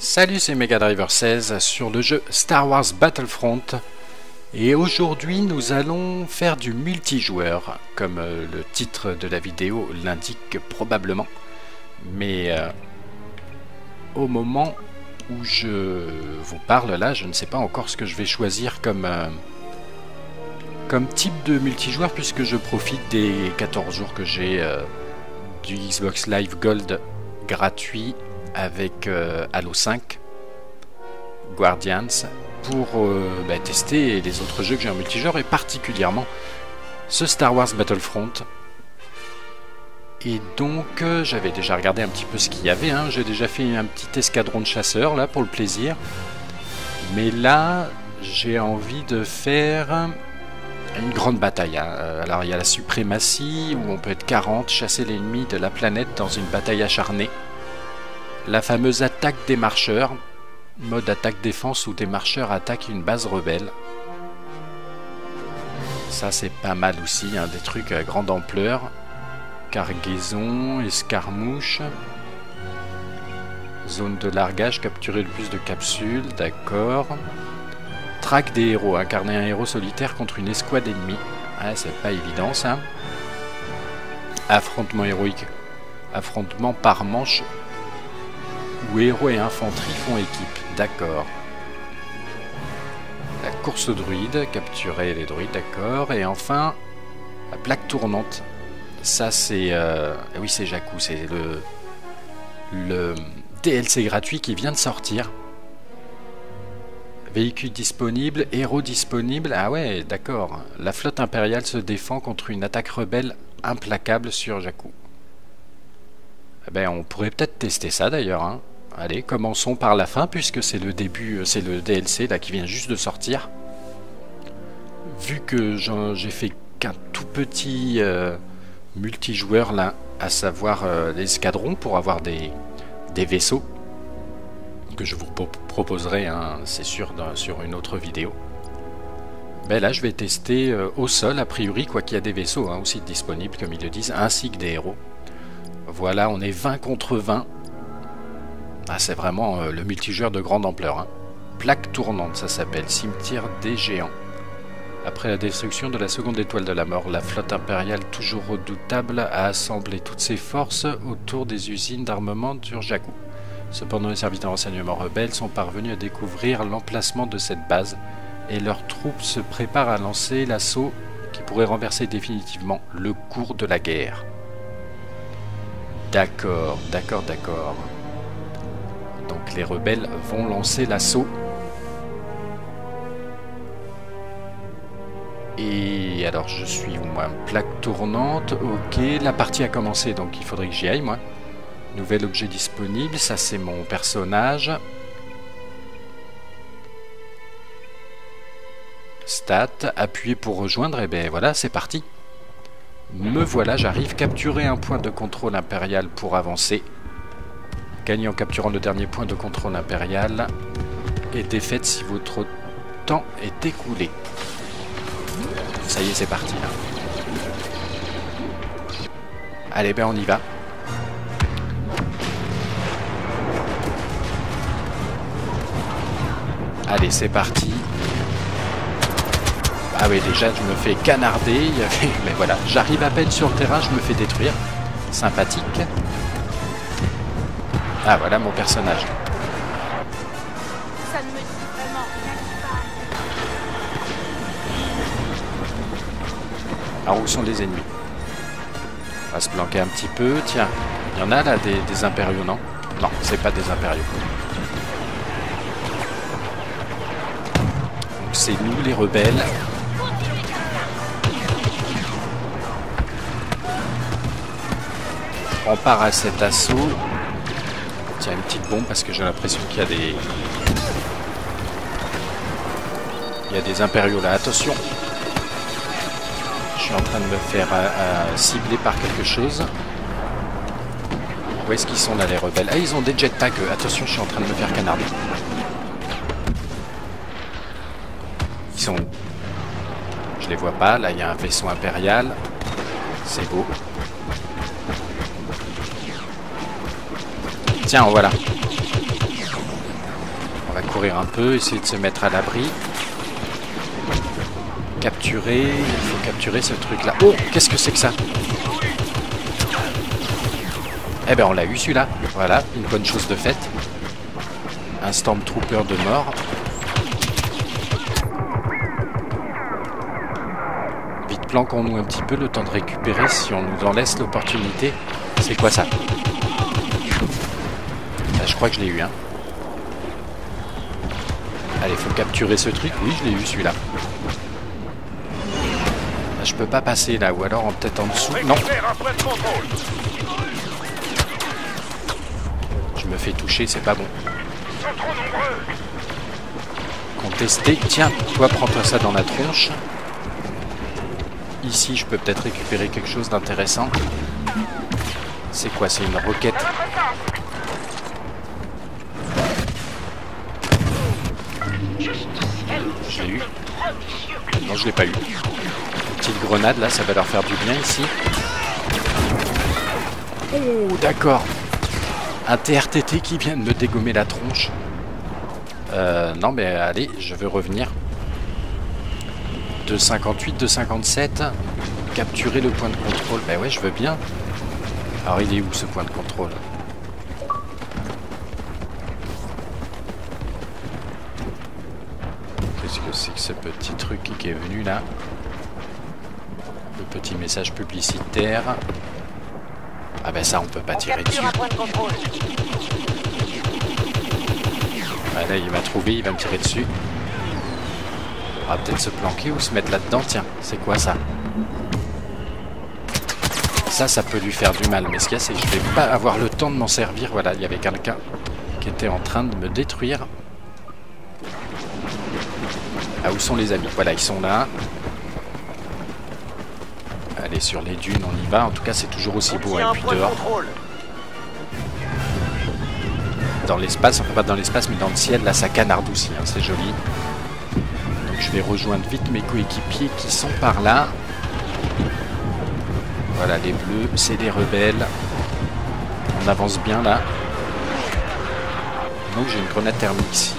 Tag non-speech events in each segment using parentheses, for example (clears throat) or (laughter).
Salut, c'est Mega Driver 16 sur le jeu Star Wars Battlefront. Et aujourd'hui, nous allons faire du multijoueur, comme euh, le titre de la vidéo l'indique probablement. Mais euh, au moment où je vous parle là, je ne sais pas encore ce que je vais choisir comme, euh, comme type de multijoueur, puisque je profite des 14 jours que j'ai du Xbox Live Gold gratuit avec euh, Halo 5, Guardians, pour euh, bah, tester les autres jeux que j'ai en multijoueur et particulièrement ce Star Wars Battlefront. Et donc euh, j'avais déjà regardé un petit peu ce qu'il y avait, hein. j'ai déjà fait un petit escadron de chasseurs là pour le plaisir. Mais là j'ai envie de faire une grande bataille. Hein. Alors il y a la suprématie où on peut être 40, chasser l'ennemi de la planète dans une bataille acharnée la fameuse attaque des marcheurs, mode attaque-défense où des marcheurs attaquent une base rebelle. Ça c'est pas mal aussi, hein, des trucs à grande ampleur. Cargaison, escarmouche. Zone de largage, capturer le plus de capsules, d'accord. Traque des héros, incarner un héros solitaire contre une escouade ennemie. Ah, c'est pas évident ça. Affrontement héroïque. Affrontement par manche où héros et infanterie font équipe. D'accord. La course aux druides, capturer les druides, d'accord. Et enfin, la plaque tournante. Ça, c'est. Euh... Eh oui, c'est Jakku, c'est le. Le DLC gratuit qui vient de sortir. Véhicule disponible, héros disponible. Ah ouais, d'accord. La flotte impériale se défend contre une attaque rebelle implacable sur Jakku. Eh ben, on pourrait peut-être tester ça d'ailleurs. Hein. Allez, commençons par la fin, puisque c'est le début, euh, c'est le DLC là qui vient juste de sortir. Vu que j'ai fait qu'un tout petit euh, multijoueur là, à savoir euh, l'escadron pour avoir des, vaisseaux, que je vous proposerai, hein, c'est sûr, sur une autre vidéo. Ben là, je vais tester au sol, a priori, quoi qu'il y a des vaisseaux hein, aussi disponibles, comme ils le disent, ainsi que des héros. Voilà, on est 20 contre 20. Ah, c'est vraiment euh, le multijoueur de grande ampleur. Hein. Plaque tournante, ça s'appelle. Cimetière des géants. Après la destruction de la seconde étoile de la mort, la flotte impériale, toujours redoutable, a assemblé toutes ses forces autour des usines d'armement d'Urjaku. Cependant, les serviteurs renseignement rebelles sont parvenus à découvrir l'emplacement de cette base et leurs troupes se préparent à lancer l'assaut qui pourrait renverser définitivement le cours de la guerre. D'accord, d'accord, d'accord. Donc les rebelles vont lancer l'assaut. Et alors je suis moi plaque tournante, ok, la partie a commencé donc il faudrait que j'y aille moi. Nouvel objet disponible, ça c'est mon personnage. Stat, appuyer pour rejoindre, et ben voilà, c'est parti. Me voilà, j'arrive, capturer un point de contrôle impérial pour avancer. Gagner en capturant le dernier point de contrôle impérial. Et défaite si votre temps est écoulé. Ça y est, c'est parti. Allez, ben on y va. Allez, c'est parti. Ah oui, déjà, je me fais canarder. (laughs) Mais voilà, j'arrive à peine sur le terrain, je me fais détruire. Sympathique. Ah, voilà mon personnage. Ça ne me dit vraiment Alors, où sont les ennemis? On va se planquer un petit peu. Tiens, il y en a là des, des impériaux, non? Non, c'est pas des impériaux. Donc c'est nous les rebelles. On part à cet assaut une petite bombe parce que j'ai l'impression qu'il y a des... Il y a des impériaux là. Attention Je suis en train de me faire euh, euh, cibler par quelque chose. Où est-ce qu'ils sont là les rebelles? Ah ils ont des jetpacks Attention je suis en train de me faire canarder. Ils sont Je les vois pas. Là il y a un vaisseau impérial. C'est beau. Tiens, voilà. courir un peu, essayer de se mettre à l'abri. Capturer, il faut capturer ce truc là. Oh, qu'est-ce que c'est que ça Eh ben on l'a eu celui-là. Voilà, une bonne chose de faite. Un Stormtrooper de mort. Vite planquons-nous un petit peu le temps de récupérer si on nous en laisse l'opportunité. C'est quoi ça Je crois que je l'ai eu, hein. Allez, faut capturer ce truc. Oui, je l'ai eu celui-là. Ah, je peux pas passer là, ou alors peut-être en dessous. Non. Je me fais toucher, c'est pas bon. Contester. Tiens, toi, prends-toi ça dans la tronche. Ici, je peux peut-être récupérer quelque chose d'intéressant. C'est quoi? C'est une roquette je l'ai pas eu. Petite grenade, là, ça va leur faire du bien ici. Oh, d'accord. Un TRTT qui vient de me dégommer la tronche. Euh, non, mais allez, je veux revenir. 2,58, 2,57. Capturer le point de contrôle. Ben ouais, je veux bien. Alors, il est où ce point de contrôle? Ce petit truc qui est venu là Le petit message publicitaire. Ah ben ça, on peut pas tirer dessus. Ah là, il m'a trouvé, il va me tirer dessus. On va peut-être se planquer ou se mettre là-dedans. Tiens, c'est quoi ça? Ça, ça peut lui faire du mal. Mais ce qu'il y a, c'est que je vais pas avoir le temps de m'en servir. Voilà, il y avait quelqu'un qui était en train de me détruire. Ah, où sont les amis Voilà, ils sont là. Allez, sur les dunes, on y va. En tout cas, c'est toujours aussi beau. Et puis dehors. Dans l'espace, enfin pas dans l'espace, mais dans le ciel, là, ça canarde aussi. Hein, c'est joli. Donc, je vais rejoindre vite mes coéquipiers qui sont par là. Voilà, les bleus, c'est des rebelles. On avance bien là. Donc j'ai une grenade thermique s'il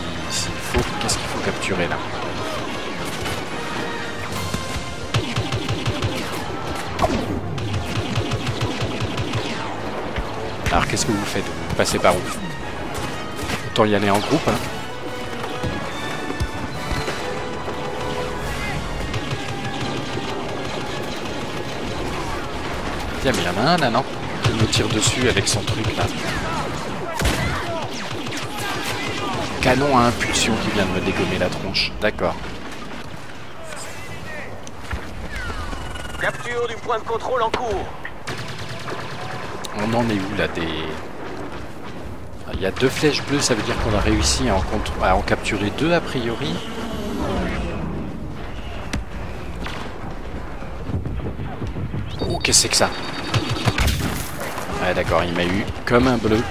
faut. Qu'est-ce qu'il faut capturer là? Qu'est-ce que vous faites Vous passez par où Autant y aller en groupe. Hein. Tiens, mais il y en a un là, non Qui me tire dessus avec son truc là. Canon à impulsion qui vient de me dégommer la tronche. D'accord. Capture du point de contrôle en cours. On en est où là des... Il y a deux flèches bleues, ça veut dire qu'on a réussi à en, à en capturer deux a priori. Oh, qu'est-ce que c'est que ça Ouais, d'accord, il m'a eu comme un bleu.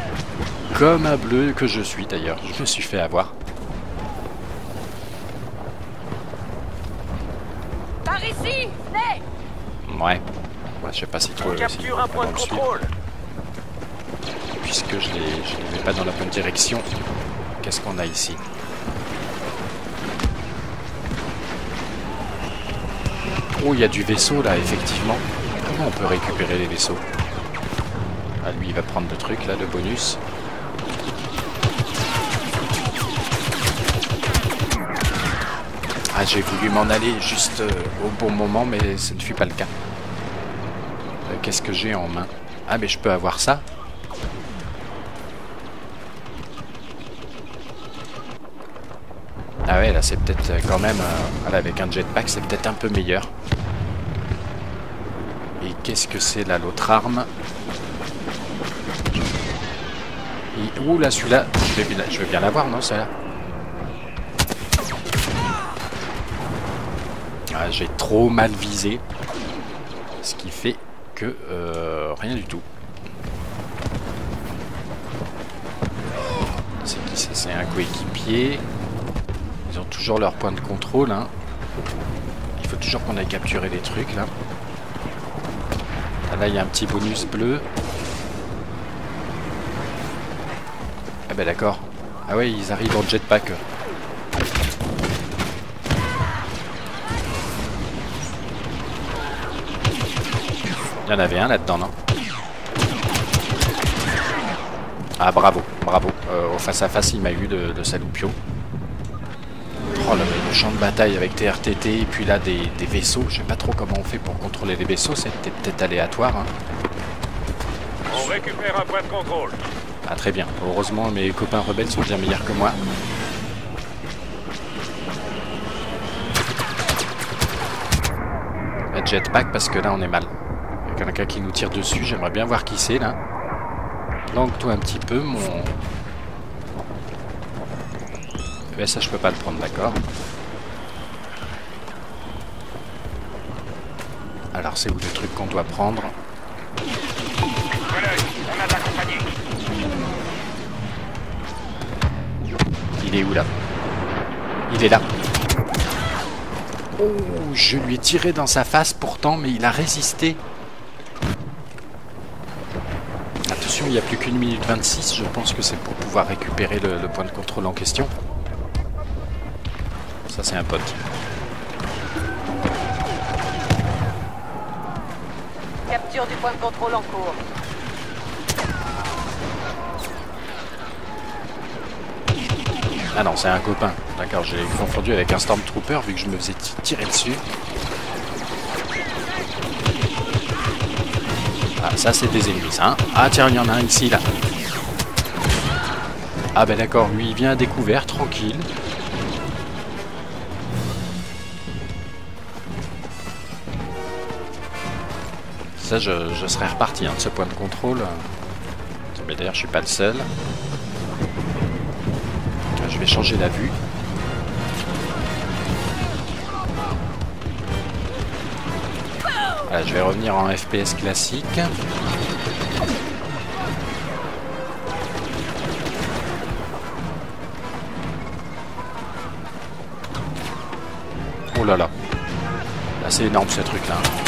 Comme un bleu que je suis d'ailleurs. Je me suis fait avoir. Par ici Ouais. ouais. Je sais pas si trop... Capture un point de contrôle puisque je ne les mets pas dans la bonne direction. Qu'est-ce qu'on a ici? Oh, il y a du vaisseau là, effectivement. Comment on peut récupérer les vaisseaux? Ah, lui, il va prendre le truc là, le bonus. Ah, j'ai voulu m'en aller juste euh, au bon moment, mais ce ne fut pas le cas. Euh, Qu'est-ce que j'ai en main? Ah, mais je peux avoir ça Ah ouais, là c'est peut-être euh, quand même, euh, avec un jetpack, c'est peut-être un peu meilleur. Et qu'est-ce que c'est là, l'autre arme? Et, Ouh là, celui-là, je vais, bien l'avoir, non, celle-là? Ah, J'ai trop mal visé. Ce qui fait que euh, rien du tout. C'est qui ça C'est un coéquipier ils ont toujours leur point de contrôle. Hein. Il faut toujours qu'on aille capturer des trucs là. Là, il y a un petit bonus bleu. Ah bah d'accord. Ah ouais, ils arrivent en jetpack. Il y en avait un là-dedans, non? Ah bravo, bravo. Euh, au face à face, il m'a eu de, de Saloupio. Oh, le, le, champ de bataille avec TRTT et puis là, des, des, vaisseaux. Je sais pas trop comment on fait pour contrôler les vaisseaux. C'était peut-être aléatoire. Hein. On récupère un point de contrôle. Ah, très bien. Heureusement, mes copains rebelles sont bien meilleurs que moi. Un jetpack parce que là, on est mal. Il y a quelqu'un qui nous tire dessus. J'aimerais bien voir qui c'est là. Langue-toi un petit peu, mon... Mais ça, je peux pas le prendre, d'accord. Alors, c'est où le truc qu'on doit prendre? Il est où, là? Il est là. Oh, je lui ai tiré dans sa face, pourtant, mais il a résisté. il n'y a plus qu'une minute 26. Je pense que c'est pour pouvoir récupérer le, point de contrôle en question. Ça, c'est un pote. Capture du point de contrôle en cours. Ah non, c'est un copain. D'accord, j'ai confondu avec un Stormtrooper vu que je me faisais tirer dessus. Ah, ça c'est des ennemis, ça. Hein ah tiens, il y en a un ici, là. Ah ben d'accord, lui il vient à découvert, tranquille. Ça, je, serais reparti hein, de ce point de contrôle. Mais d'ailleurs, je suis pas le seul. Je vais changer la vue. Je vais revenir en FPS classique. Oh là là. Là, c'est énorme ce truc là.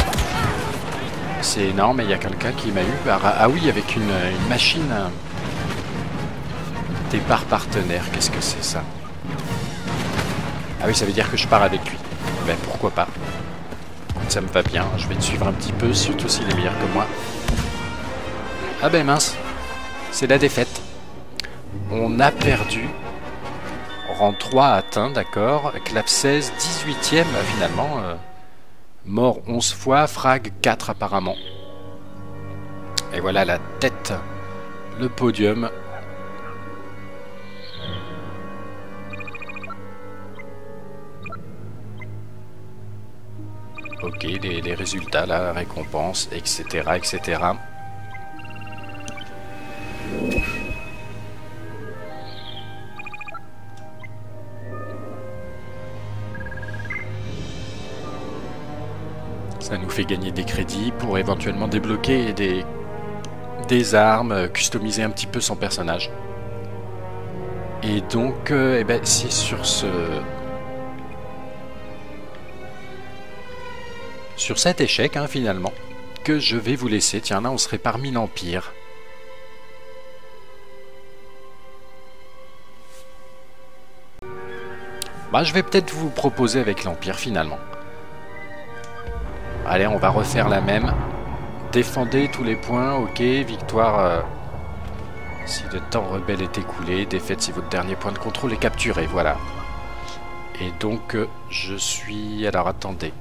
C'est énorme et il y a quelqu'un qui m'a eu. Ah oui, avec une, machine. Départ partenaire, qu'est-ce que c'est ça? Ah oui, ça veut dire que je pars avec lui. Ben pourquoi pas? Ça me va bien. Je vais te suivre un petit peu, surtout s'il est meilleur que moi. Ah ben mince, c'est la défaite. On a perdu. Rang 3 atteint, d'accord. Clap 16, 18ème finalement. Euh, mort 11 fois, frag 4 apparemment. Et voilà la tête, le podium Ok, les, les, résultats, la récompense, etc., etc. Ça nous fait gagner des crédits pour éventuellement débloquer des, des armes, customiser un petit peu son personnage. Et donc, euh, eh ben, c'est sur ce sur cet échec, hein, finalement, que je vais vous laisser. Tiens, là, on serait parmi l'Empire. Bah, je vais peut-être vous proposer avec l'Empire, finalement. Allez, on va refaire la même. Défendez tous les points, ok, victoire... Euh, si le temps rebelle est écoulé, défaite si votre dernier point de contrôle est capturé, voilà. Et donc, euh, je suis... Alors, attendez.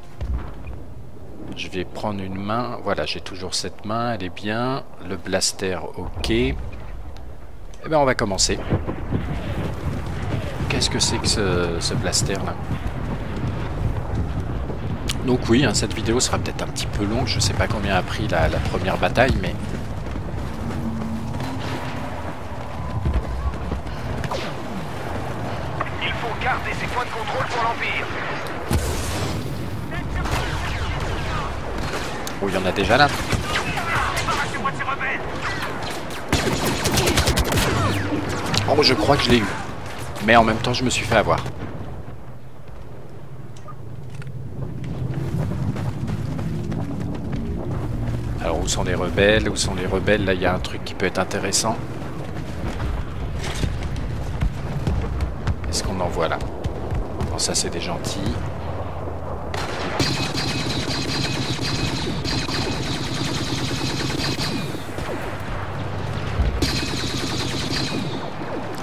Je vais prendre une main. Voilà, j'ai toujours cette main, elle est bien. Le blaster, ok. Eh bien, on va commencer. Qu'est-ce que c'est que ce, blaster là Donc oui, hein, cette vidéo sera peut-être un petit peu longue. Je sais pas combien a pris la, la première bataille, mais... Il faut garder ces points de contrôle pour l'Empire. Oh, il y en a déjà là. Oh, je crois que je l'ai eu. Mais en même temps, je me suis fait avoir. les rebelles Où sont les rebelles? Là, il y a un truc qui peut être intéressant. Est-ce qu'on en voit là? Bon, ça, c'est des gentils.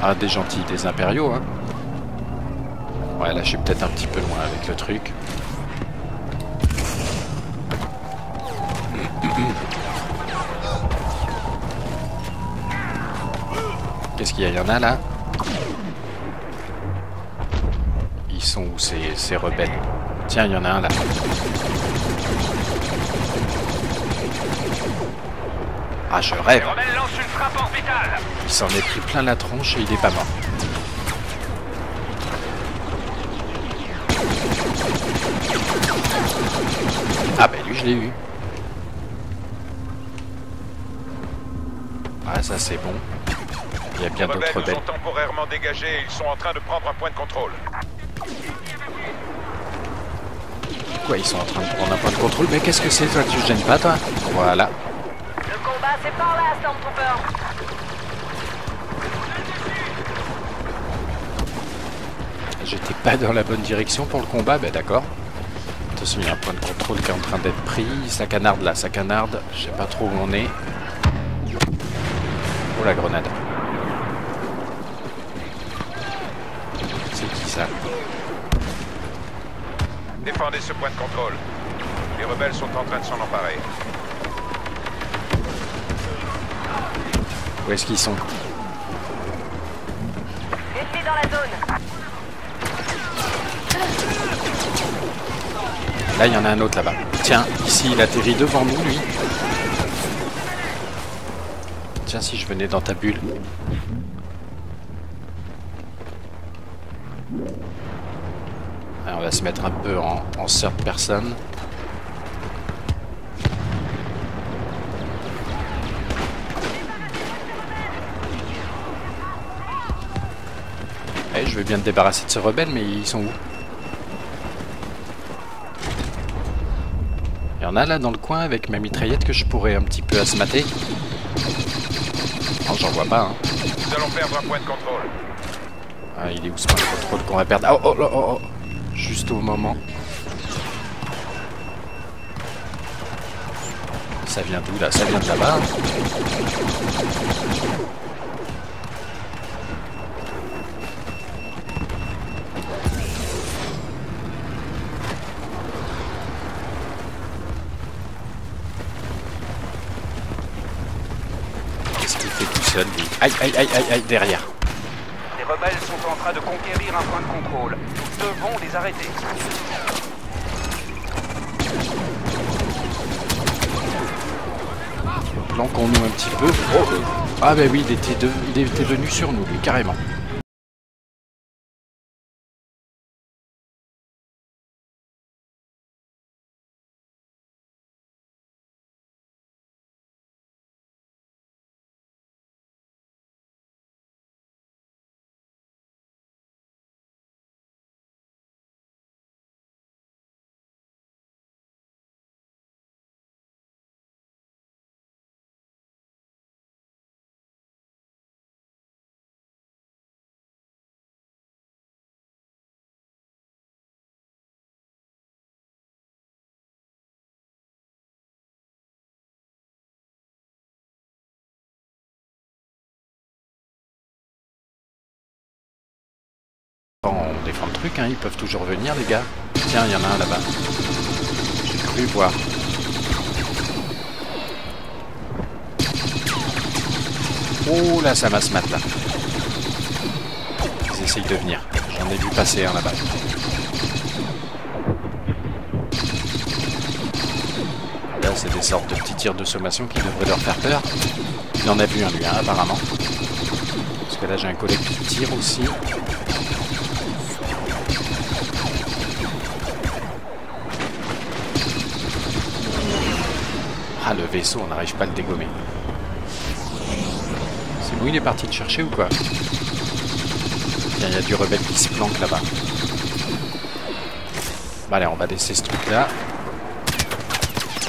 Ah, des gentils, des impériaux, hein. Ouais, là, je suis peut-être un petit peu loin avec le truc. Qu'il y a Il y en a là Ils sont où ces, ces rebelles? Tiens, il y en a un là. Ah, je rêve. Il s'en est pris plein la tronche et il est pas mort. Ah bah lui je l'ai eu. Ah ça c'est bon. Il y a Les bien rebelles d'autres bêtes. ont temporairement dégagés et ils sont en train de prendre un point de contrôle. Quoi ils sont en train de prendre un point de contrôle Mais qu'est-ce que c'est toi Tu te gênes pas toi Voilà. Le combat, c'est par là, Stormtrooper. J'étais pas dans la bonne direction pour le combat, ben d'accord. Attention, il y a un point de contrôle qui est en train d'être pris. Ça canarde là, ça canarde. Je sais pas trop où on est. Oh la grenade. C'est qui ça Défendez ce point de contrôle. Les rebelles sont en train de s'en emparer. Où est-ce qu'ils sont? Dans la zone. Là, il y en a un autre là-bas. Tiens, ici, il atterrit devant nous, lui. Tiens, si je venais dans ta bulle. Se mettre un peu en, en third personne. Eh, je veux bien te débarrasser de ce rebelle, mais ils sont où? Il y en a là dans le coin avec ma mitraillette que je pourrais un petit peu asmater. Non, j'en vois pas. Hein. Nous allons perdre un point de contrôle. Ah, il est où ce point de contrôle qu'on va perdre? Ah, oh, oh, oh, oh. Juste au moment. Ça vient d'où là? Ça vient de là-bas? Qu'est-ce qu'il fait tout seul Aïe, aïe, aïe, aïe, aïe, derrière. Les rebelles sont en train de conquérir un point de contrôle. Nous devons les arrêter. Planquons-nous un petit peu. Oh, euh, Ah bah oui, il était, de- il était venu sur nous, carrément. Défend le truc, hein, ils peuvent toujours venir, les gars. Tiens, il y en a un là-bas. J'ai cru voir. Oh là, ça masse mat là. Ils essayent de venir. J'en ai vu passer un là-bas. Là, c'est des sortes de petits tirs de sommation qui devraient leur faire peur. Il en a vu un lui, hein, apparemment. Parce que là, j'ai un collègue qui tire aussi. Ah, le vaisseau, on n'arrive pas à le dégommer. C'est où il est parti le chercher ou quoi Tiens, il y a du rebelle qui se planque là-bas. Bah allez, on va laisser ce truc-là.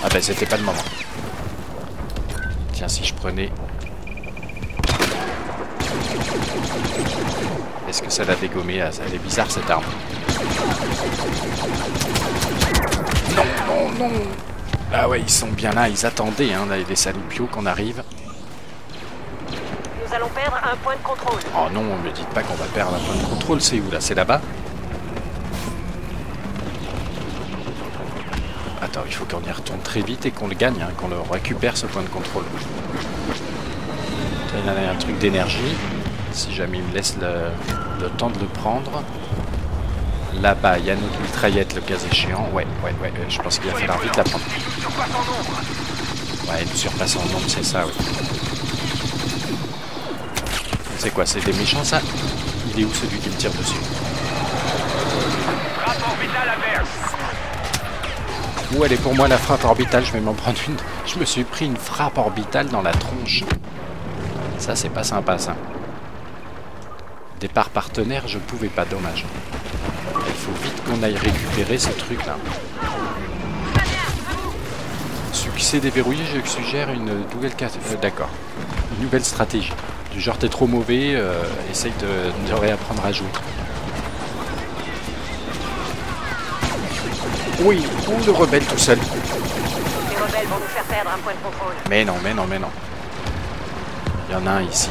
Ah bah c'était pas le moment. Tiens, si je prenais... Est-ce que ça l'a dégommé Elle est bizarre cette arme. Non, non, non Ah ouais, ils sont bien là, ils attendaient, hein, les salopio qu'on arrive. nous allons perdre un point de contrôle. Oh non, me dites pas qu'on va perdre un point de contrôle, c'est où là? C'est là-bas? Attends, il faut qu'on y retourne très vite et qu'on le gagne, hein, qu'on le récupère ce point de contrôle. Il y a un truc d'énergie, si jamais il me laisse le, le temps de le prendre. Là-bas, il y a notre mitraillette, le cas échéant. Ouais, ouais, ouais, ouais, je pense qu'il va falloir vite la prendre. Ouais, nous surpasse en nombre, c'est ça, oui. C'est quoi, c'est des méchants, ça? Il est où celui qui me tire dessus? Où elle est pour moi la frappe orbitale? Je vais m'en prendre une. Je me suis pris une frappe orbitale dans la tronche. Ça, c'est pas sympa, ça. Départ partenaire, je pouvais pas, dommage. Il faut vite qu'on aille récupérer ce truc-là. Succès déverrouillé, je suggère une nouvelle... cat- euh, D'accord. Une nouvelle stratégie. Du genre, t'es trop mauvais, euh, essaye de, de réapprendre à jouer. Oui, ou le rebelle tout seul. Les rebelles vont nous faire perdre un point de contrôle. Mais non, mais non, mais non. Il y en a un ici.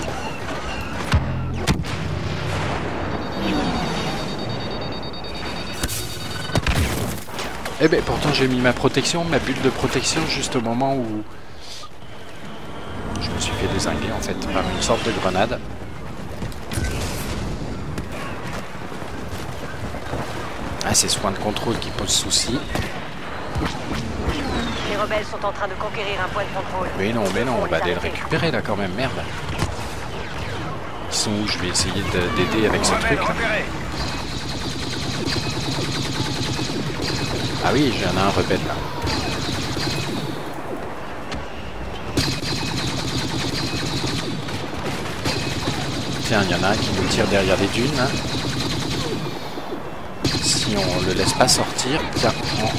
Eh ben pourtant j'ai mis ma protection, ma bulle de protection juste au moment où je me suis fait désinguer en fait par une sorte de grenade. Ah c'est ce point de contrôle qui pose souci. Les rebelles sont en train de conquérir un point de contrôle. Mais non, mais non, on va les aller le récupérer là quand même, merde. Ils sont où? Je vais essayer de- d'aider avec ce truc là. Ah oui, j'en ai un rebelle là. Tiens, il y en a un qui nous tire derrière les dunes. là. Si on le laisse pas sortir, tiens,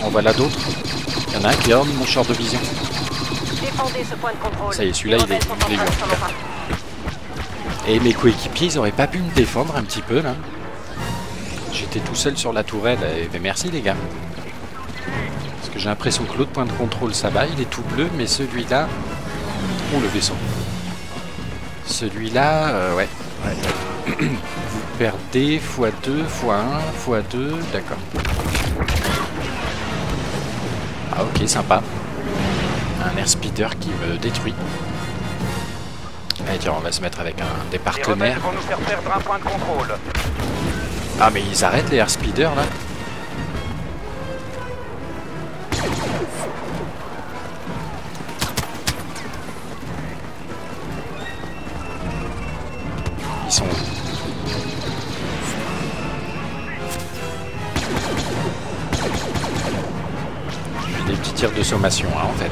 en, en voilà d'autres. Il y en a un qui de mon champ de vision. Ce point de contrôle. Ça y est, celui-là, il est- il est. Et mes coéquipiers, ils auraient pas pu me défendre un petit peu là J'étais tout seul sur la tourelle. Et ben, merci les gars. Que j'ai l'impression que l'autre point de contrôle ça va, il est tout bleu, mais celui-là. Oh le vaisseau. Celui-là, euh, ouais. ouais, ouais. Vous perdez x2, x1, x2, d'accord. Ah ok, sympa. Un airspeeder qui me détruit. Allez tiens, on va se mettre avec un des partenaires. vont nous faire perdre un point de contrôle. Ah mais ils arrêtent les airspeeders là sommation hein, en fait.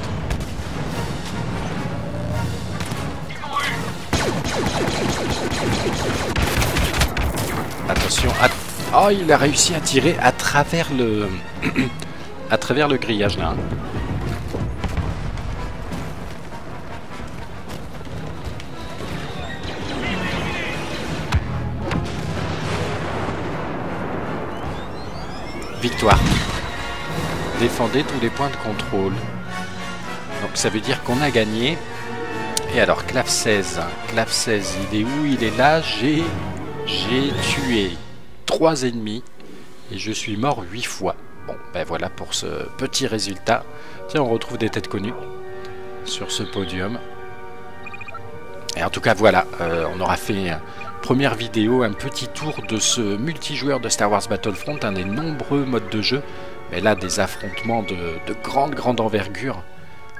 Attention, at- oh il a réussi à tirer à travers le (clears throat) à travers le grillage là. hein. Victoire. Défendez tous les points de contrôle. Donc ça veut dire qu'on a gagné. Et alors, Clav 16. Clav 16, il est où? Il est là. J'ai tué trois ennemis et je suis mort huit fois. Bon, ben voilà pour ce petit résultat. Tiens, on retrouve des têtes connues sur ce podium. Et en tout cas, voilà, euh, on aura fait première vidéo, un petit tour de ce multijoueur de Star Wars Battlefront, un des nombreux modes de jeu. Mais là, des affrontements de, de grande, grande envergure.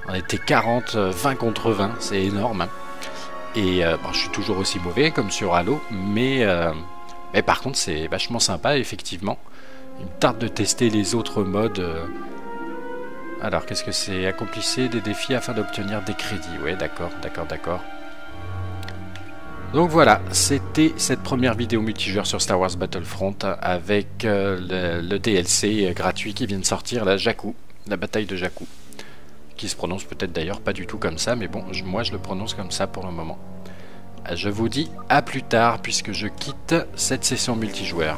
On était 40, euh, 20 contre 20, c'est énorme. Et euh, bon, je suis toujours aussi mauvais comme sur Halo, mais, euh, mais par contre c'est vachement sympa effectivement. Il me tarde de tester les autres modes. euh. Alors qu'est-ce que c'est? Accomplissez des défis afin d'obtenir des crédits. Ouais d'accord, d'accord, d'accord. Donc voilà, c'était cette première vidéo multijoueur sur Star Wars Battlefront avec euh, le, DLC gratuit qui vient de sortir, la Jakku, la bataille de Jakku qui se prononce peut-être d'ailleurs pas du tout comme ça, mais bon, moi je le prononce comme ça pour le moment. Je vous dis à plus tard puisque je quitte cette session multijoueur.